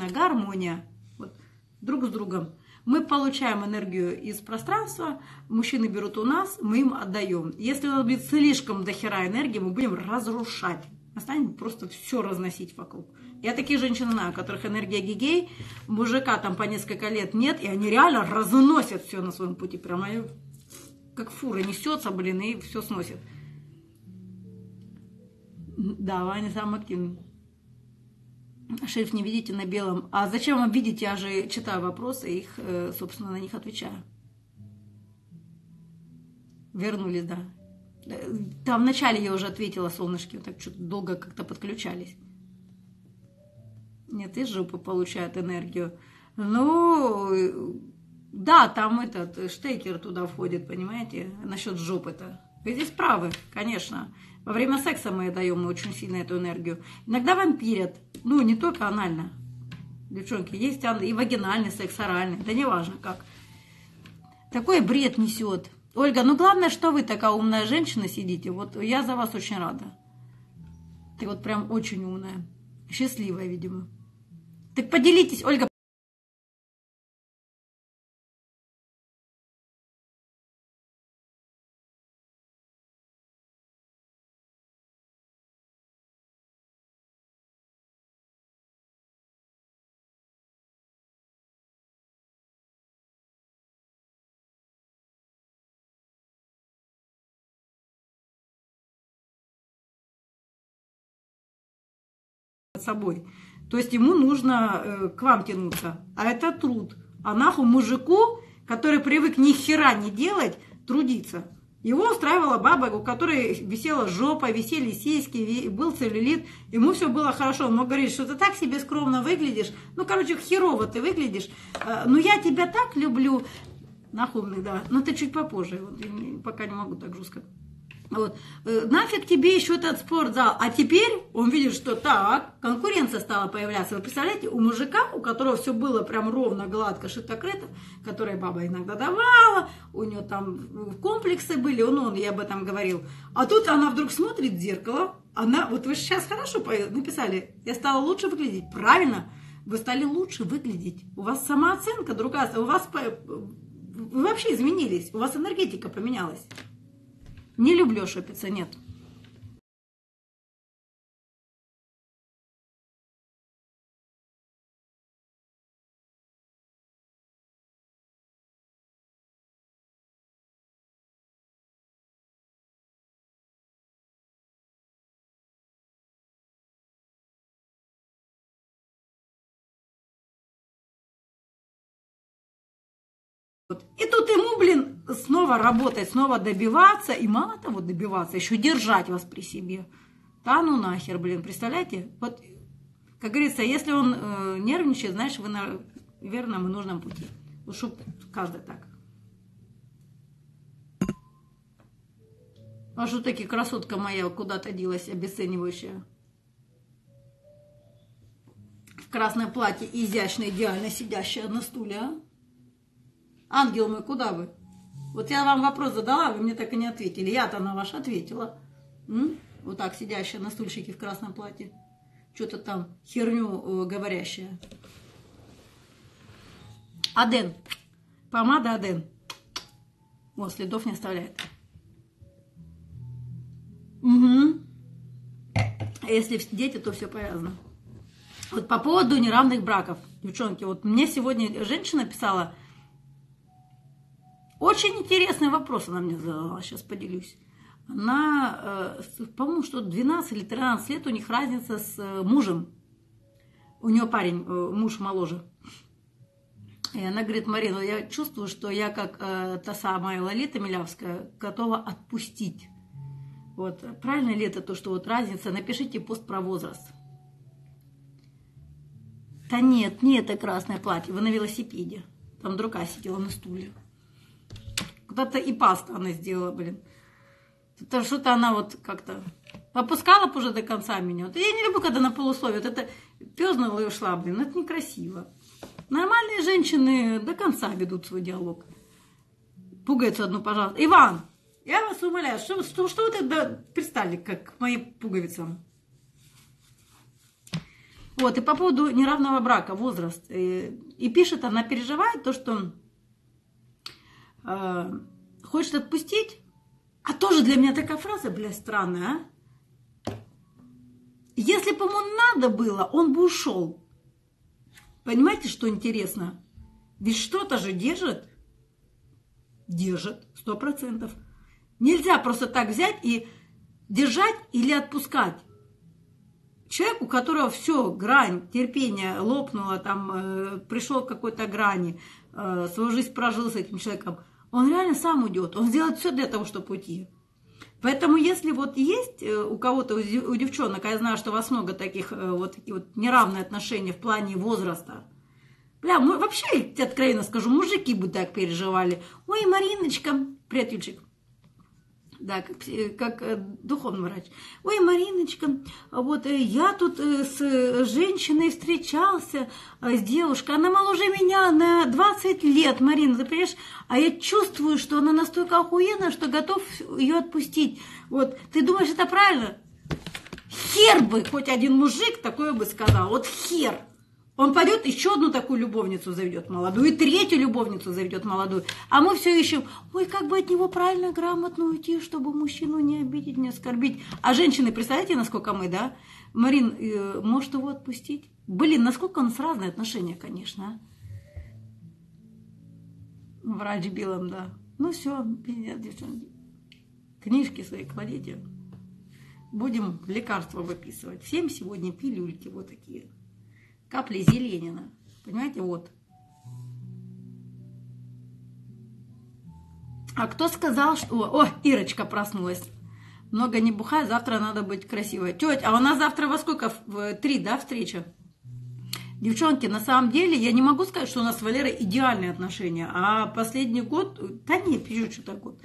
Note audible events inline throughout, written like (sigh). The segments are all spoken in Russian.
вечная гармония. Вот, друг с другом. Мы получаем энергию из пространства, мужчины берут у нас, мы им отдаем. Если у нас будет слишком дохера энергии, мы будем разрушать. Мы просто все разносить вокруг. Я таких женщин знаю, у которых энергия гигей, мужика там по несколько лет нет, и они реально разносят все на своем пути. Прямо как фура несется, блин, и все сносит. Да, Ваня сам активный. Шрифт не видите на белом. А зачем вам видеть? Я же читаю вопросы, их, э, собственно, на них отвечаю. Вернулись, да. Э, там вначале я уже ответила, солнышки, так что-то долго как-то подключались. Нет, из жопы получают энергию. Ну, да, там этот штекер туда входит, понимаете, насчет жопы-то. Вы здесь правы, конечно. Во время секса мы даем очень сильно эту энергию. Иногда вампирят. Ну, не только анально. Девчонки, есть и вагинальный секс, оральный. Да неважно как. Такой бред несет. Ольга, ну главное, что вы такая умная женщина сидите. Вот я за вас очень рада. Ты вот прям очень умная. Счастливая, видимо. Так поделитесь, Ольга, собой. То есть ему нужно э, к вам тянуться. А это труд. А нахуй мужику, который привык ни хера не делать, трудиться. Его устраивала баба, у которой висела жопа, висели сиськи, был целлюлит. Ему все было хорошо. Он мог говорить, что ты так себе скромно выглядишь. Ну, короче, херово ты выглядишь. Э, Но ну, я тебя так люблю. Нахумный, да. Но ты чуть попозже. Вот, пока не могу так жестко. Вот. Э, нафиг тебе еще этот спортзал? А теперь он видит, что так, конкуренция стала появляться. Вы представляете, у мужика, у которого все было прям ровно, гладко, шито-крыто, которое баба иногда давала, у нее там комплексы были, он, он, я об этом говорил. А тут она вдруг смотрит в зеркало, она, вот вы сейчас хорошо написали, я стала лучше выглядеть. Правильно, вы стали лучше выглядеть. У вас самооценка другая, у вас вы вообще изменились, у вас энергетика поменялась. Не люблю шопиться, нет. И тут ему, блин, снова работать, снова добиваться, и мало того добиваться, еще держать вас при себе. Да ну нахер, блин, представляете? Вот, как говорится, если он э, нервничает, знаешь, вы на верном и нужном пути. Вот чтоб каждый так. А что таки красотка моя куда-то делась, обесценивающая? В красном платье, изящно, идеально сидящая на стуле, а? Ангел мой, куда вы? Вот я вам вопрос задала, вы мне так и не ответили. Я-то на ваш ответила. М? Вот так сидящая на стульчике в красном платье. Что-то там херню э, говорящая. Аден. Помада Аден. Вот, следов не оставляет. Угу. Если дети, то все повязано. Вот по поводу неравных браков, девчонки, вот мне сегодня женщина писала, очень интересный вопрос она мне задала, сейчас поделюсь. Она, э, по-моему, что 12 или 13 лет у них разница с э, мужем. У нее парень, э, муж моложе. И она говорит, Марина, я чувствую, что я как та самая Лолита Милявская готова отпустить. Вот, правильно ли это то, что вот разница? Напишите пост про возраст. Да нет, не это красное платье, вы на велосипеде. Там другая сидела на стуле. Куда-то и паста она сделала, блин. Это что-то она вот как-то попускала бы уже до конца меня. Вот я не люблю, когда на полусловие. Вот это пёзнула и ушла, блин. Это некрасиво. Нормальные женщины до конца ведут свой диалог. Пугается одну, пожалуйста. Иван, я вас умоляю, что, что, что вы тогда пристали как к моим пуговицам? Вот, и по поводу неравного брака, возраст. И, и пишет, она переживает то, что э, хочет отпустить. А тоже для меня такая фраза, бля, странная, а? Если бы ему надо было, он бы ушел. Понимаете, что интересно? Ведь что-то же держит. Держит, сто процентов. Нельзя просто так взять и держать или отпускать. Человек, у которого все, грань терпения лопнула, там, э, пришел к какой-то грани, э, свою жизнь прожил с этим человеком, он реально сам уйдет, он сделает все для того, чтобы уйти. Поэтому если вот есть э, у кого-то, у девчонок, а я знаю, что у вас много таких э, вот такие вот неравные отношения в плане возраста, Бля, мы вообще, откровенно скажу, мужики бы так переживали. Ой, Мариночка, привет, да, как, как э, духовный врач. Ой, Мариночка, вот э, я тут э, с женщиной встречался, с девушкой, она моложе меня на 20 лет, Марина, ты понимаешь? А я чувствую, что она настолько охуенная, что готов ее отпустить. Вот, ты думаешь, это правильно? Хер бы хоть один мужик такое бы сказал, вот хер. Он пойдет еще одну такую любовницу заведет молодую, и третью любовницу заведет молодую. А мы все ищем, ой, как бы от него правильно, грамотно уйти, чтобы мужчину не обидеть, не оскорбить. А женщины, представляете, насколько мы, да? Марин, э, может его отпустить? Блин, насколько у нас разные отношения, конечно. А? Врач Билом, да. Ну все, девчонки. Книжки свои кладите. Будем лекарства выписывать. Всем сегодня пилюльки вот такие капли зеленина. Понимаете, вот. А кто сказал, что... О, Ирочка проснулась. Много не бухай, завтра надо быть красивой. Тетя, а у нас завтра во сколько? В три, да, встреча? Девчонки, на самом деле, я не могу сказать, что у нас с Валерой идеальные отношения. А последний год... Да нет, пишу что-то год.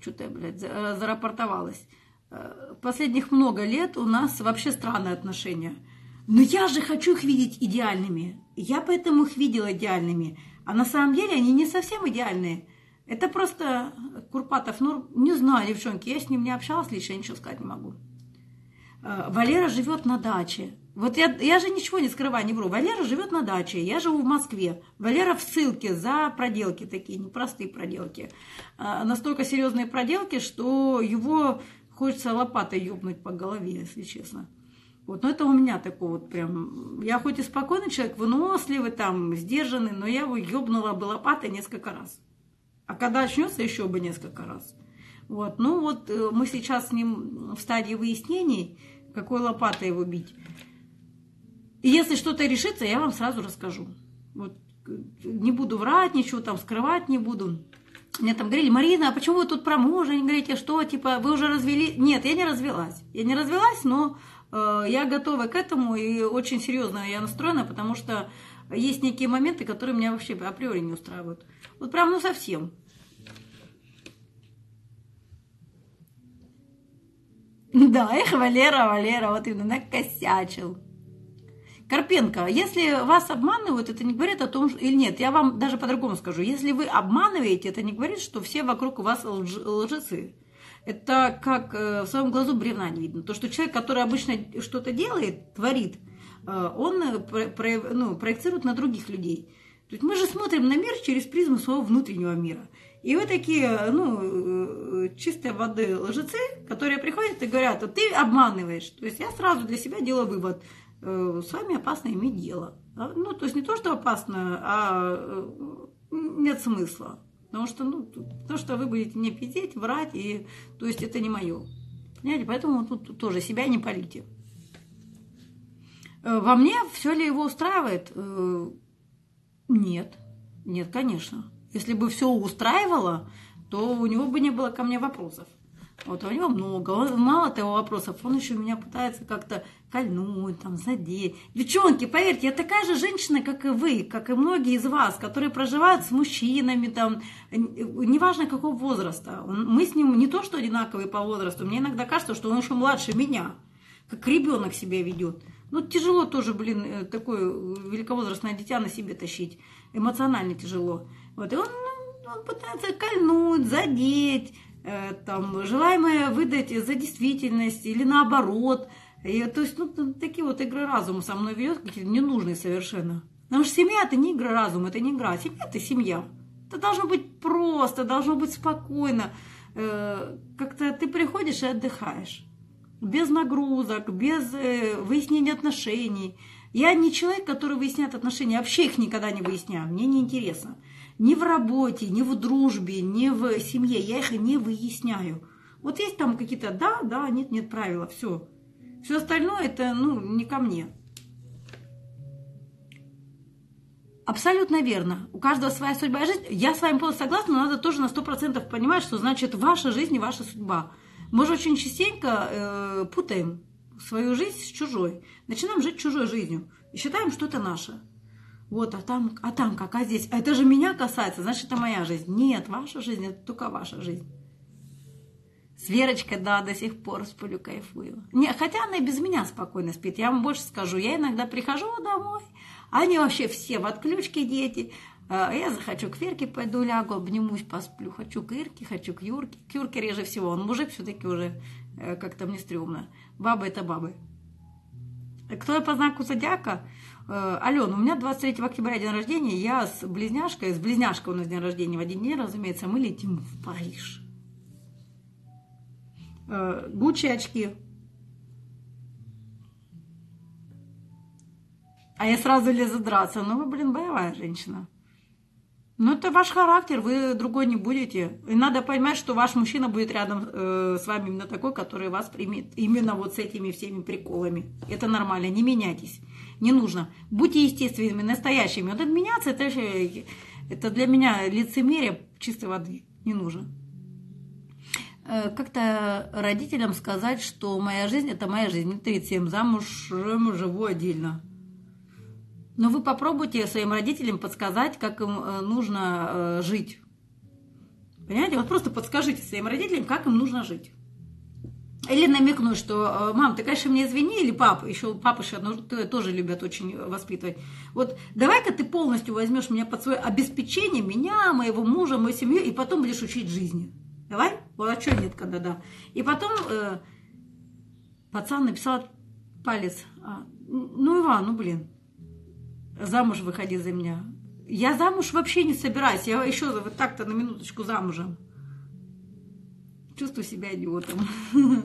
Что-то я, блядь, зарапортовалась. Э, последних много лет у нас вообще странные отношения. Но я же хочу их видеть идеальными. Я поэтому их видела идеальными. А на самом деле они не совсем идеальные. Это просто Курпатов, ну, не знаю, девчонки, я с ним не общалась лично, я ничего сказать не могу. Э, Валера живет на даче. Вот я, я же ничего не скрываю, не вру. Валера живет на даче, я живу в Москве. Валера в ссылке за проделки такие, непростые проделки. А, настолько серьезные проделки, что его хочется лопатой ёбнуть по голове, если честно. Вот, но это у меня такой вот прям... Я хоть и спокойный человек, выносливый, там, сдержанный, но я его ёбнула бы лопатой несколько раз. А когда очнется, еще бы несколько раз. Вот, ну вот э, мы сейчас с ним в стадии выяснений, какой лопатой его бить. И если что-то решится, я вам сразу расскажу. Вот не буду врать, ничего там скрывать не буду. Мне там говорили, Марина, а почему вы тут про мужа не говорите, что, типа, вы уже развели? Нет, я не развелась. Я не развелась, но Э, я готова к этому и очень серьезно я настроена, потому что есть некие моменты, которые меня вообще априори не устраивают. Вот прям, ну совсем. Да, эх, Валера, Валера, вот именно накосячил. Карпенко, если вас обманывают, это не говорит о том, что... Или нет, я вам даже по-другому скажу. Если вы обманываете, это не говорит, что все вокруг вас лж... лжецы это как э, в своем глазу бревна не видно. То, что человек, который обычно что-то делает, творит, э, он э, ну, проецирует на других людей. То есть мы же смотрим на мир через призму своего внутреннего мира. И вы такие, ну, чистой воды лжецы, которые приходят и говорят, а ты обманываешь. То есть я сразу для себя делаю вывод, с вами опасно иметь дело. Ну, то есть не то, что опасно, а нет смысла. Потому что, ну, то, что вы будете мне пиздеть, врать, и, то есть это не мое. Понимаете, поэтому тут тоже себя не полите. Э, во мне все ли его устраивает? Э, нет. Нет, конечно. Если бы все устраивало, то у него бы не было ко мне вопросов. Вот у него много, он, мало того вопросов, он еще меня пытается как-то кольнуть, там, задеть. Девчонки, поверьте, я такая же женщина, как и вы, как и многие из вас, которые проживают с мужчинами, там, неважно какого возраста. Мы с ним не то, что одинаковые по возрасту, мне иногда кажется, что он еще младше меня, как ребенок себя ведет. Ну, тяжело тоже, блин, э, такое великовозрастное дитя на себе тащить. Эмоционально тяжело. Вот, и он, ну, он пытается кольнуть, задеть, Э, там, желаемое выдать за действительность или наоборот, И, то есть, ну, такие вот игры разума со мной ведет, какие-то ненужные совершенно. Потому что семья – это не игра разума, это не игра. Семья – это семья. Это должно быть просто, должно быть спокойно. Э, как-то ты приходишь и отдыхаешь. Без нагрузок, без э, выяснения отношений. Я не человек, который выясняет отношения. Я вообще их никогда не выясняю. Мне не интересно. Ни в работе, ни в дружбе, ни в семье. Я их не выясняю. Вот есть там какие-то да, да, нет, нет правила, все. Все остальное это, ну, не ко мне. Абсолютно верно. У каждого своя судьба и жизнь. Я с вами полностью согласна, но надо тоже на 100% понимать, что значит ваша жизнь и ваша судьба. Мы же очень частенько э, путаем свою жизнь с чужой. Начинаем жить чужой жизнью и считаем, что это наше. Вот, а там, а там как, а здесь? Это же меня касается, значит, это моя жизнь. Нет, ваша жизнь, это только ваша жизнь. С Верочкой, да, до сих пор сплю, кайфую. Не, хотя она и без меня спокойно спит. Я вам больше скажу, я иногда прихожу домой, они вообще все в отключке дети. А я захочу к Верке пойду лягу, обнимусь, посплю. Хочу к Ирке, хочу к Юрке. К Юрке реже всего. Он мужик все-таки уже э, как-то мне стрёмно. Бабы это бабы. Кто я по знаку зодиака? Э, Алена, у меня 23 октября день рождения. Я с близняшкой, с близняшкой у нас день рождения в один день, разумеется, мы летим в Париж. Э, Гуччи очки. А я сразу лезу драться. Ну, вы, блин, боевая женщина. Ну, это ваш характер, вы другой не будете. И надо понимать, что ваш мужчина будет рядом э, с вами именно такой, который вас примет именно вот с этими всеми приколами. Это нормально, не меняйтесь. Не нужно. Будьте естественными, настоящими. Вот это меняться, это, это для меня лицемерие чистой воды. Не нужно. Э, как-то родителям сказать, что моя жизнь – это моя жизнь. Не 37, замуж живу отдельно. Но вы попробуйте своим родителям подсказать, как им э, нужно э, жить. Понимаете? Вот просто подскажите своим родителям, как им нужно жить. Или намекнуть, что мам, ты, конечно, мне извини, или папа, еще папы еще тоже любят очень воспитывать. Вот давай-ка ты полностью возьмешь меня под свое обеспечение, меня, моего мужа, мою семью, и потом будешь учить жизни. Давай? Вот а что нет, когда да. И потом э, пацан написал палец. А, ну, Иван, ну, блин, замуж выходи за меня. Я замуж вообще не собираюсь. Я еще вот так-то на минуточку замужем. Чувствую себя идиотом. (laughs)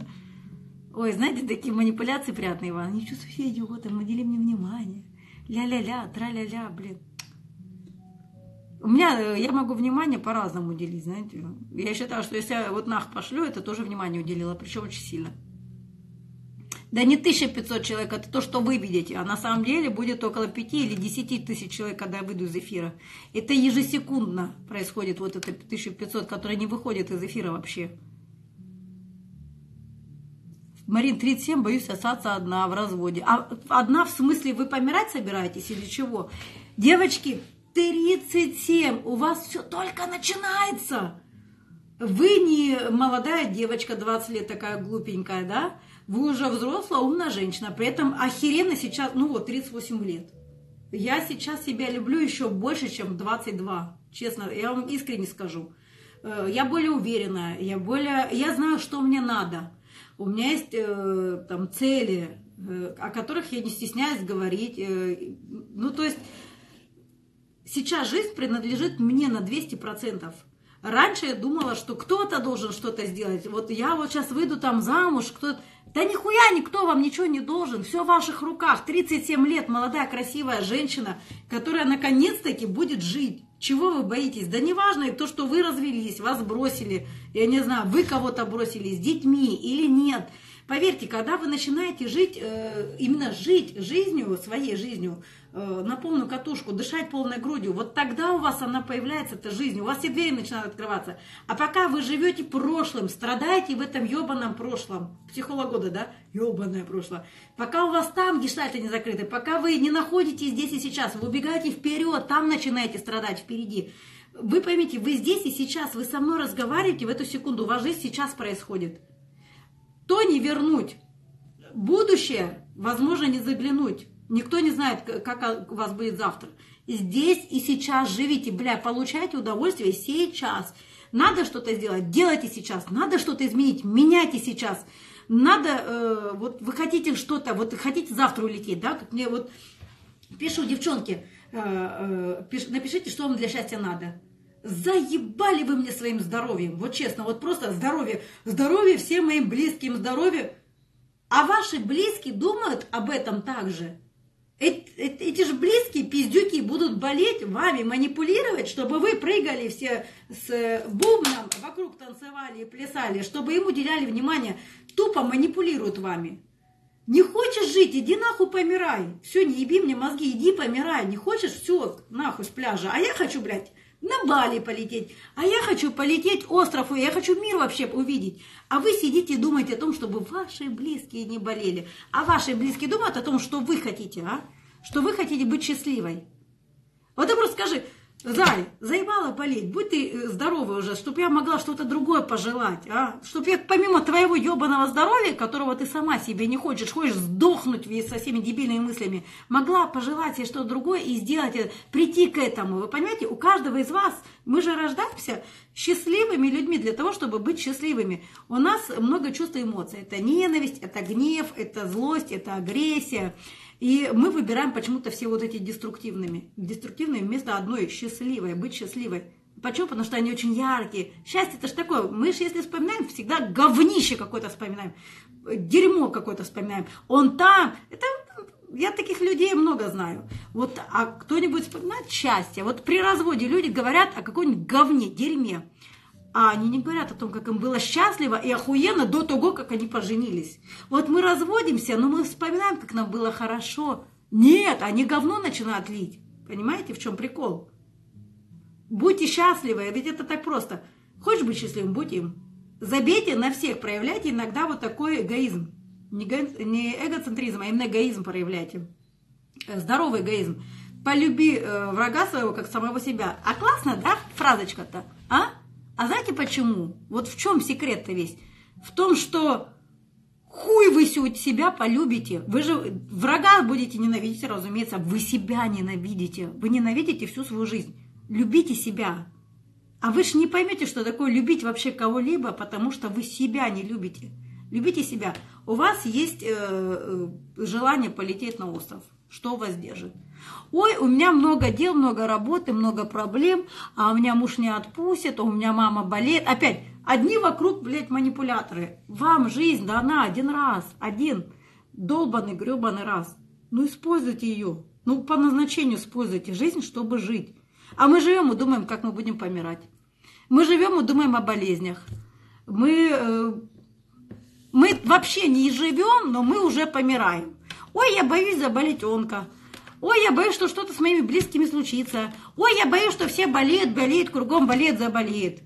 Ой, знаете, такие манипуляции приятные, Иван. Не чувствую себя идиотом, удели мне внимание. Ля-ля-ля, тра-ля-ля, блин. У меня, э, я могу внимание по-разному уделить, знаете. Я считаю, что если я вот нах пошлю, это тоже внимание уделила, причем очень сильно. Да не 1500 человек, это то, что вы видите, а на самом деле будет около 5 или 10 тысяч человек, когда я выйду из эфира. Это ежесекундно происходит, вот это 1500, которые не выходят из эфира вообще. Марин, 37, боюсь остаться одна в разводе. А одна в смысле вы помирать собираетесь или чего? Девочки, 37, у вас все только начинается. Вы не молодая девочка, 20 лет такая глупенькая, да? Вы уже взрослая, умная женщина. При этом охеренно сейчас, ну вот, 38 лет. Я сейчас себя люблю еще больше, чем 22. Честно, я вам искренне скажу. Э, я более уверенная, я более, я знаю, что мне надо. У меня есть э, там цели, э, о которых я не стесняюсь говорить. Э, ну, то есть Сейчас жизнь принадлежит мне на 200%. Раньше я думала, что кто-то должен что-то сделать. Вот я вот сейчас выйду там замуж, кто-то... Да нихуя никто вам ничего не должен. Все в ваших руках. 37 лет, молодая, красивая женщина, которая наконец-таки будет жить. Чего вы боитесь? Да неважно и то, что вы развелись, вас бросили, я не знаю, вы кого-то бросили с детьми или нет. Поверьте, когда вы начинаете жить, э, именно жить жизнью, своей жизнью, Э, на полную катушку, дышать полной грудью, вот тогда у вас она появляется, эта жизнь, у вас все двери начинают открываться. А пока вы живете прошлым, страдаете в этом ебаном прошлом, психолог года, да, ебаное прошлое, пока у вас там гештальты не закрыты, пока вы не находитесь здесь и сейчас, вы убегаете вперед, там начинаете страдать впереди. Вы поймите, вы здесь и сейчас, вы со мной разговариваете в эту секунду, у вас жизнь сейчас происходит. То не вернуть. Будущее, возможно, не заглянуть. Никто не знает, как у вас будет завтра. Здесь и сейчас живите, бля, получайте удовольствие сейчас. Надо что-то сделать, делайте сейчас. Надо что-то изменить, меняйте сейчас. надо, э, вот вы хотите что-то, вот хотите завтра улететь, да, как мне вот пишу девчонки, э, э, пиш, напишите, что вам для счастья надо. Заебали вы мне своим здоровьем, вот честно, вот просто здоровье, здоровье всем моим близким, здоровье. А ваши близкие думают об этом также. Эти, эти же близкие пиздюки будут болеть вами, манипулировать, чтобы вы прыгали все с бубном, вокруг танцевали и плясали, чтобы им уделяли внимание. Тупо манипулируют вами. Не хочешь жить, иди нахуй помирай. Все, не еби мне мозги, иди помирай. Не хочешь, все, нахуй с пляжа. А я хочу, блядь, на Бали полететь. А я хочу полететь остров, и я хочу мир вообще увидеть. А вы сидите и думаете о том, чтобы ваши близкие не болели. А ваши близкие думают о том, что вы хотите, а? Что вы хотите быть счастливой. Вот ты просто скажи, Зай, заебала болеть, будь ты э, здоровый уже, чтобы я могла что-то другое пожелать, а? Чтобы я помимо твоего ебаного здоровья, которого ты сама себе не хочешь, хочешь сдохнуть весь со всеми дебильными мыслями, могла пожелать себе что-то другое и сделать это, прийти к этому. Вы понимаете, у каждого из вас, мы же рождаемся счастливыми людьми для того, чтобы быть счастливыми. У нас много чувств и эмоций. Это ненависть, это гнев, это злость, это агрессия. И мы выбираем почему-то все вот эти деструктивными. Деструктивные вместо одной счастливой, быть счастливой. Почему? Потому что они очень яркие. Счастье это же такое. Мы же, если вспоминаем, всегда говнище какое-то вспоминаем. Дерьмо какое-то вспоминаем. Он там. Это я таких людей много знаю. Вот, а кто-нибудь вспоминает счастье? Вот при разводе люди говорят о какой-нибудь говне, дерьме. А они не говорят о том, как им было счастливо и охуенно до того, как они поженились. Вот мы разводимся, но мы вспоминаем, как нам было хорошо. Нет, они говно начинают лить. Понимаете, в чем прикол? Будьте счастливы, ведь это так просто. Хочешь быть счастливым, будь им. Забейте на всех, проявляйте иногда вот такой эгоизм. Не, эгоцентризм, а именно эгоизм проявляйте. Э, здоровый эгоизм. Полюби э, врага своего, как самого себя. А классно, да, фразочка-то? А? А знаете почему? Вот в чем секрет-то весь? В том, что хуй вы себя полюбите. Вы же врага будете ненавидеть, разумеется. Вы себя ненавидите. Вы ненавидите всю свою жизнь. Любите себя. А вы же не поймете, что такое любить вообще кого-либо, потому что вы себя не любите. Любите себя. У вас есть э, э желание полететь на остров. Что вас держит? Ой, у меня много дел, много работы, много проблем, а у меня муж не отпустит, а у меня мама болеет. Опять, одни вокруг, блядь, манипуляторы. Вам жизнь дана один раз, один долбанный, гребаный раз. Ну, используйте ее. Ну, по назначению используйте жизнь, чтобы жить. А мы живем и думаем, как мы будем помирать. Мы живем и думаем о болезнях. Мы, э, мы вообще не живем, но мы уже помираем. Ой, я боюсь заболеть онко. Ой, я боюсь, что что-то с моими близкими случится. Ой, я боюсь, что все болеют, болеют, кругом болеют, заболеют.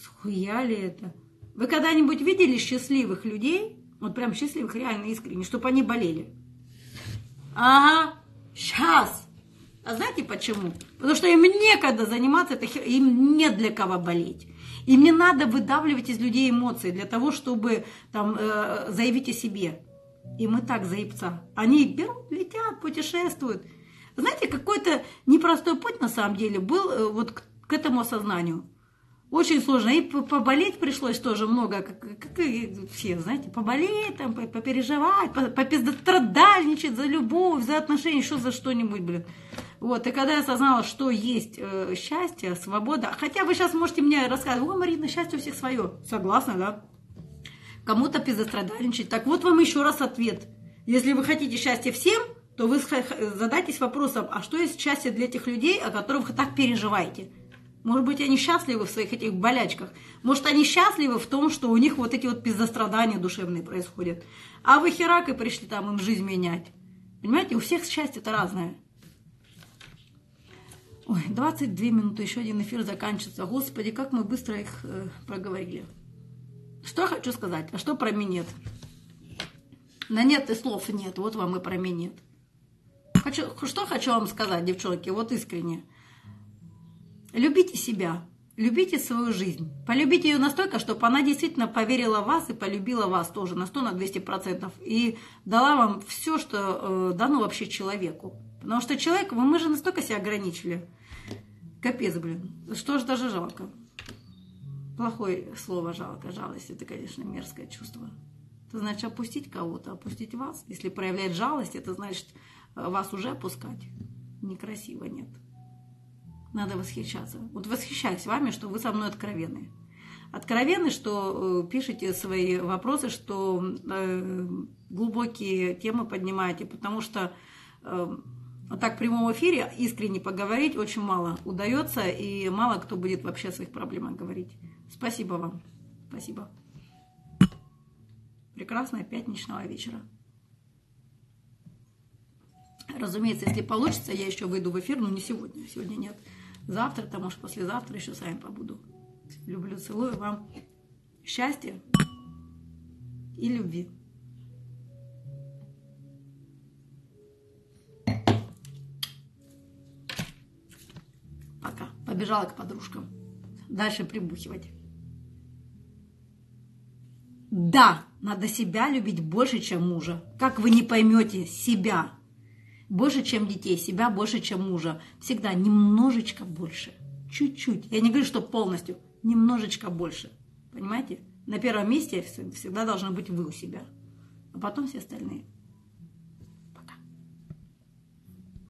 Схуя ли это? Вы когда-нибудь видели счастливых людей, вот прям счастливых, реально искренне, чтобы они болели? Ага, сейчас. А знаете почему? Потому что им некогда заниматься, это им не для кого болеть. Им не надо выдавливать из людей эмоции для того, чтобы там, э, заявить о себе. И мы так заебца. Они берут, летят, путешествуют. Знаете, какой-то непростой путь на самом деле был э, вот к, к этому осознанию. Очень сложно. И поболеть пришлось тоже много, как, как и все, знаете, поболеть, там, попереживать, попиздострадальничать за любовь, за отношения, что за что-нибудь, блин. Вот, и когда я осознала, что есть э, счастье, свобода, хотя вы сейчас можете мне рассказывать, о, Марина, счастье у всех свое. Согласна, да? Кому-то пизострадальничать. Так вот вам еще раз ответ. Если вы хотите счастья всем, то вы задайтесь вопросом, а что есть счастье для тех людей, о которых вы так переживаете? Может быть, они счастливы в своих этих болячках. Может, они счастливы в том, что у них вот эти вот пиздострадания душевные происходят. А вы херак и пришли там им жизнь менять. Понимаете, у всех счастье-то разное. Ой, 22 минуты, еще один эфир заканчивается. Господи, как мы быстро их э, проговорили. Что хочу сказать? А что про минет? На нет и слов нет. Вот вам и про минет. Хочу, что хочу вам сказать, девчонки, вот искренне. Любите себя, любите свою жизнь. Полюбите ее настолько, чтобы она действительно поверила в вас и полюбила вас тоже на 100, на 200 процентов. И дала вам все, что э, дано вообще человеку. Потому что человек, мы же настолько себя ограничили. Капец, блин. Что ж даже жалко. Плохое слово жалко. Жалость – это, конечно, мерзкое чувство. это значит опустить кого-то, опустить вас. Если проявлять жалость, это значит э, вас уже опускать. Некрасиво, нет. Надо восхищаться. Вот восхищаюсь вами, что вы со мной откровенны. Откровенны, что э, пишете свои вопросы, что э, глубокие темы поднимаете, потому что так в прямом эфире искренне поговорить очень мало удается, и мало кто будет вообще о своих проблемах говорить. Спасибо вам. Спасибо. Прекрасного пятничного вечера. Разумеется, если получится, я еще выйду в эфир, но не сегодня. Сегодня нет. Завтра, там, может, послезавтра еще с вами побуду. Люблю, целую вам. Счастья и любви. Пока. Побежала к подружкам. Дальше прибухивать. Да, надо себя любить больше, чем мужа. Как вы не поймете себя больше, чем детей, себя больше, чем мужа. Всегда немножечко больше. Чуть-чуть. Я не говорю, что полностью. Немножечко больше. Понимаете? На первом месте всегда должны быть вы у себя. А потом все остальные.